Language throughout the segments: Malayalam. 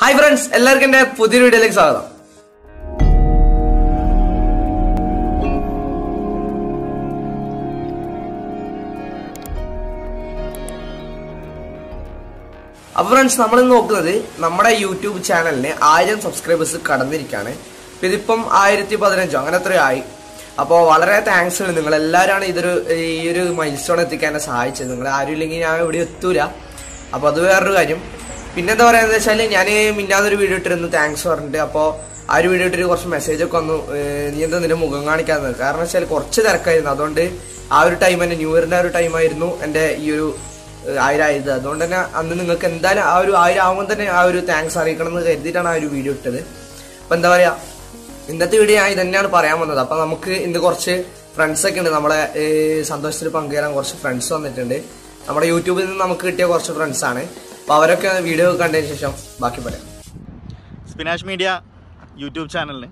ഹായ് ഫ്രണ്ട്സ് എല്ലാവർക്കും എന്റെ പുതിയൊരു വീഡിയോയിലേക്ക് സ്വാഗതം. അപ്പൊ ഫ്രണ്ട്സ് നമ്മളിന്ന് നോക്കുന്നത് നമ്മുടെ യൂട്യൂബ് ചാനലിന് ആയിരം സബ്സ്ക്രൈബേഴ്സ് കടന്നിരിക്കുകയാണ് ഇതിപ്പം ആയിരത്തി പതിനഞ്ചോ അങ്ങനെ എത്രയോ ആയി. അപ്പോൾ വളരെ താങ്ക്സ് ഉണ്ട് നിങ്ങൾ എല്ലാവരാണ് ഇതൊരു ഈ ഒരു മൈൽസ്റ്റോൺ എത്തിക്കാൻ സഹായിച്ചത്. നിങ്ങൾ ആരും ഇല്ലെങ്കിൽ ഞാൻ ഇവിടെ എത്തൂല. അപ്പോൾ അത് വേറൊരു കാര്യം. പിന്നെ എന്താ പറയുക വെച്ചാൽ ഞാൻ മിന്നാന്നൊരു വീഡിയോ ഇട്ടിരുന്നു. താങ്ക്സ് പറഞ്ഞിട്ട്. അപ്പോൾ ആ ഒരു വീഡിയോ ഇട്ടിട്ട് കുറച്ച് മെസ്സേജ് ഒക്കെ വന്നു. നീ എന്താ നിന്റെ മുഖം കാണിക്കാന്ന്. കാരണം വെച്ചാൽ കുറച്ച് തിരക്കായിരുന്നു. അതുകൊണ്ട് ആ ഒരു ടൈം തന്നെ ന്യൂ ഇയറിന്റെ ആ ഒരു ടൈമായിരുന്നു എന്റെ ഈ ഒരു ആയിരായത്. അതുകൊണ്ട് തന്നെ അന്ന് നിങ്ങൾക്ക് എന്തായാലും ആ ഒരു ആയിരം ആകുമ്പോൾ തന്നെ ആ ഒരു താങ്ക്സ് അറിയിക്കണം എന്ന് കരുതിയിട്ടാണ് ആ ഒരു വീഡിയോ ഇട്ടത്. അപ്പം എന്താ പറയുക ഇന്നത്തെ വീഡിയോ ഞാൻ ഇതന്നെയാണ് പറയാൻ വന്നത്. അപ്പം നമുക്ക് ഇന്ന് കുറച്ച് ഫ്രണ്ട്സൊക്കെ ഉണ്ട്. നമ്മളെ സന്തോഷത്തിൽ പങ്കുചേരാൻ കുറച്ച് ഫ്രണ്ട്സ് വന്നിട്ടുണ്ട്. നമ്മുടെ യൂട്യൂബിൽ നിന്ന് നമുക്ക് കിട്ടിയ കുറച്ച് ഫ്രണ്ട്സ് അപ്പൊ അവരൊക്കെ വീഡിയോ കണ്ടതിന് ശേഷം ബാക്കി പറയാം. സ്പിനാഷ് മീഡിയ യൂട്യൂബ് ചാനലിന്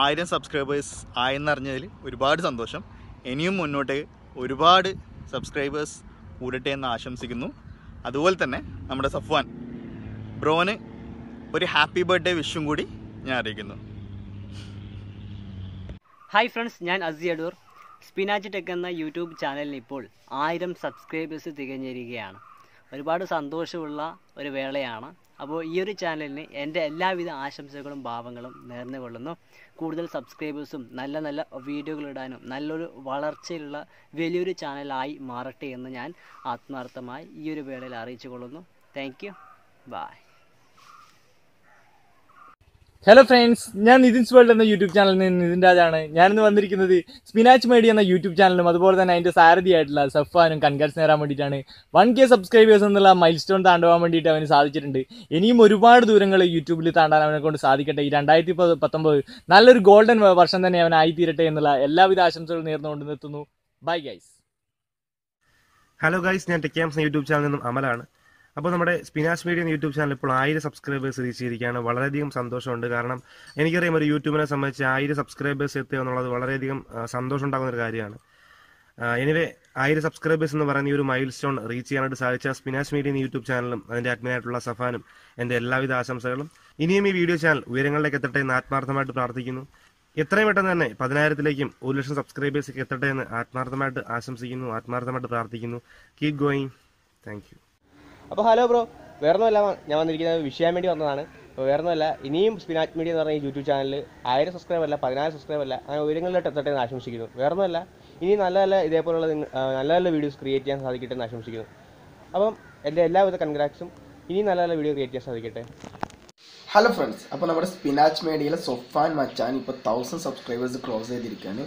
ആയിരം സബ്സ്ക്രൈബേഴ്സ് ആയെന്നറിഞ്ഞതിൽ ഒരുപാട് സന്തോഷം. ഇനിയും മുന്നോട്ട് ഒരുപാട് സബ്സ്ക്രൈബേഴ്സ് കൂടട്ടെ എന്ന് ആശംസിക്കുന്നു. അതുപോലെ തന്നെ നമ്മുടെ സഫ്വാൻ ബ്രോന് ഒരു ഹാപ്പി ബർത്ത്ഡേ വിഷും കൂടി ഞാൻ അറിയിക്കുന്നു. ഹായ് ഫ്രണ്ട്സ് ഞാൻ അസി അടൂർ. സ്പിനാച്ച് ടെക് എന്ന യൂട്യൂബ് ചാനലിന് ഇപ്പോൾ ആയിരം സബ്സ്ക്രൈബേഴ്സ് തികഞ്ഞിരിക്കുകയാണ്. ഒരുപാട് സന്തോഷമുള്ള ഒരു വേളയാണ്. അപ്പോൾ ഈ ഒരു ചാനലിന് എന്റെ എല്ലാവിധ ആശംസകളും ഭാവങ്ങളും നേർന്നുകൊള്ളുന്നു കൂടുതൽ സബ്സ്ക്രൈബേഴ്സും നല്ല നല്ല വീഡിയോകൾ ഇടാനും നല്ലൊരു വളർച്ചയുള്ള വലിയൊരു ചാനലായി മാറട്ടെ എന്ന് ഞാൻ ആത്മാർത്ഥമായി ഈ ഒരു വേളയിൽ അറിയിച്ചു കൊള്ളുന്നു. Thank you. Bye hello friends ഞാൻ നിതിൻസ് വേൾഡ് എന്ന യൂട്യൂബ് ചാനലിൽ നിന്ന് നിതിൻ രാജാണ്. ഞാനിന്ന് വന്നിരിക്കുന്നത് സ്പിനാച്ച് മേഡി എന്ന യൂട്യൂബ് ചാനലും അതുപോലെ തന്നെ അതിന്റെ സാരഥിയായിട്ടുള്ള സഫാനും കൺഗ്രാറ്റ്സ് നേരാൻ വേണ്ടിയിട്ടാണ്. വൺ കെ സബ്സ്ക്രൈബേഴ്സ് എന്നുള്ള മൈൽ സ്റ്റോൺ താണ്ടുവാൻ വേണ്ടിയിട്ട് അവന് സാധിച്ചിട്ടുണ്ട്. ഇനിയും ഒരുപാട് ദൂരങ്ങൾ യൂട്യൂബിൽ താണ്ടാൻ അവനെ കൊണ്ട് സാധിക്കട്ടെ. ഈ രണ്ടായിരത്തി പത്തൊമ്പത് നല്ലൊരു ഗോൾഡൻ വർഷം തന്നെ അവൻ ആയിത്തീരട്ടെ എന്നുള്ള എല്ലാവിധ ആശംസകളും നേർന്നുകൊണ്ട് നിർത്തുന്നു. ബൈ ഗൈസ് ഹലോ ഗൈസ് ഞാൻ ടെക്യാംസ് യൂട്യൂബ് ചാനലിൽ നിന്നും അമലാണ്. അപ്പോൾ നമ്മുടെ സ്പിനാച്ച് മീഡിയ യൂട്യൂബ് ചാനൽ ഇപ്പോൾ ആയിരം സബ്സ്ക്രൈബേഴ്സ് റീച്ച് ചെയ്തിരിക്കുകയാണ് വളരെയധികം സന്തോഷമുണ്ട്. കാരണം എനിക്കറിയാം ഒരു യൂട്യൂബിനെ സംബന്ധിച്ച് ആയിരം സബ്സ്ക്രൈബേഴ്സ് എത്തുക എന്നുള്ളത് വളരെയധികം സന്തോഷം ഉണ്ടാകുന്ന ഒരു കാര്യമാണ് എനിവേ ആയിരം സബ്സ്ക്രൈബേഴ്സ് എന്ന് പറയുന്ന ഈ ഒരു മൈൽ സ്റ്റോൺ റീച്ച് ചെയ്യാനായിട്ട് സാധിച്ച സ്പിനാച്ച് മീഡിയ യൂട്യൂബ് ചാനലും അതിന്റെ അഡ്മിനായിട്ടുള്ള സഫാനും എന്റെ എല്ലാവിധ ആശംസകളും. ഇനിയും ഈ വീഡിയോ ചാനൽ ഉയരങ്ങളിലേക്ക് എത്തട്ടെ എന്ന് ആത്മാർത്ഥമായിട്ട് പ്രാർത്ഥിക്കുന്നു. എത്രയും പെട്ടെന്ന് തന്നെ പതിനായിരത്തിലേക്കും ഒരു ലക്ഷം സബ്സ്ക്രൈബേഴ്സ് എത്തട്ടെ എന്ന് ആത്മാർത്ഥമായിട്ട് ആശംസിക്കുന്നു ആത്മാർത്ഥമായിട്ട് പ്രാർത്ഥിക്കുന്നു. കീപ് ഗോയിങ് താങ്ക് അപ്പോൾ ഹലോ ബ്രോ വേറൊന്നുമല്ല ഞാൻ വന്നിരിക്കുന്നത് വിഷയം വേണ്ടി വന്നതാണ്. അപ്പോൾ വേറൊന്നുമല്ല ഇനിയും സ്പിനാറ്റ് മീഡിയ എന്ന് പറഞ്ഞ യൂട്യൂബ് ചാനലിൽ ആയിരം സബ്സ്ക്രൈബർ അല്ല പതിനായിരം സബ്സ്ക്രൈബർ അല്ല അങ്ങനെ ഉയരങ്ങളിലോട്ട് എത്തട്ടെ എന്ന് ആശംസിക്കുന്നു. വേറൊന്നുമല്ല ഇനി നല്ല നല്ല ഇതേപോലുള്ള നല്ല നല്ല വീഡിയോസ് ക്രിയേറ്റ് ചെയ്യാൻ സാധിക്കട്ടെ എന്ന് ആശംസിക്കുന്നു. അപ്പം എന്റെ എല്ലാവിധ കൺഗ്രാറ്റ്സും ഇനി നല്ല നല്ല വീഡിയോ ക്രിയേറ്റ് ചെയ്യാൻ സാധിക്കട്ടെ. ഹലോ ഫ്രണ്ട്സ് അപ്പോൾ നമ്മുടെ സ്പിനാച്ച് മീഡിയയിലെ സൊഫാൻ മച്ചാൻ ഇപ്പോൾ തൗസൻഡ് സബ്സ്ക്രൈബേഴ്സ് ക്ലോസ് ചെയ്തിരിക്കുകയാണ്.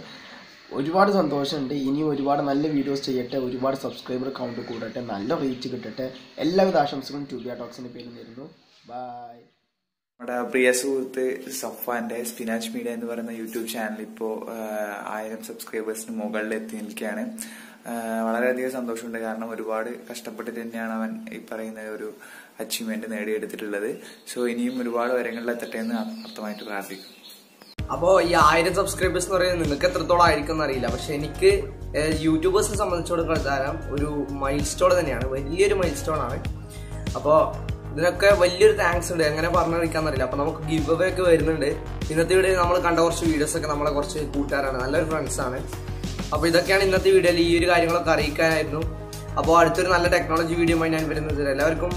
ഒരുപാട് സന്തോഷമുണ്ട്. ഇനിയും ഒരുപാട് നല്ല വീഡിയോസ് ചെയ്യട്ടെ ഒരുപാട് സബ്സ്ക്രൈബർ കൗണ്ട് കൂടട്ടെ നല്ല റീച്ച് കിട്ടട്ടെ. എല്ലാവിധ ആശംസകളും ട്യൂബിയ ടോക്സിന്റെ പേരിൽ നേരുന്നു. ബൈ നമ്മുടെ പ്രിയ സുഹൃത്ത് സഫാന്റെ സ്പിനാച്ച് മീഡിയ എന്ന് പറയുന്ന യൂട്യൂബ് ചാനൽ ഇപ്പോൾ ആയിരം സബ്സ്ക്രൈബേഴ്സിന് മുകളിൽ എത്തി നിൽക്കുകയാണ്. വളരെയധികം സന്തോഷമുണ്ട്. കാരണം ഒരുപാട് കഷ്ടപ്പെട്ടിട്ട് തന്നെയാണ് അവൻ ഈ പറയുന്ന ഒരു അച്ചീവ്മെന്റ് നേടിയെടുത്തിട്ടുള്ളത്. സോ ഇനിയും ഒരുപാട് വരങ്ങളിൽ എത്തട്ടെ എന്ന് ആത്മാർത്ഥമായിട്ട് പ്രാർത്ഥിക്കും അപ്പോ ഈ ആയിരം സബ്സ്ക്രൈബേഴ്സ് എന്ന് പറയുന്നത് നിങ്ങൾക്ക് എത്രത്തോളം ആയിരിക്കും എന്നറിയില്ല പക്ഷെ എനിക്ക് യൂട്യൂബേഴ്സിനെ സംബന്ധിച്ചിടത്തോളം ഒരു മൈൽ സ്റ്റോൺ തന്നെയാണ്. വലിയൊരു മൈൽ സ്റ്റോൺ ആണ്. അപ്പോ ഇതിനൊക്കെ വലിയൊരു താങ്ക്സ് ഉണ്ട്. എങ്ങനെ പറഞ്ഞറിയിക്കാന്നറിയില്ല അപ്പൊ നമുക്ക് ഗിവ് അവേ ഒക്കെ വരുന്നുണ്ട്. ഇന്നത്തെ വീഡിയോ നമ്മൾ കണ്ട കുറച്ച് വീഡിയോസ് ഒക്കെ നമ്മളെ കുറച്ച് കൂട്ടുകാരാണ്. നല്ലൊരു ഫ്രണ്ട്സ് ആണ്. അപ്പൊ ഇതൊക്കെയാണ് ഇന്നത്തെ വീഡിയോയിൽ ഈ ഒരു കാര്യങ്ങളൊക്കെ അറിയിക്കാനായിരുന്നു. അപ്പോൾ അടുത്തൊരു നല്ല ടെക്നോളജി വീഡിയോ ഞാൻ വരുന്നത് എല്ലാവർക്കും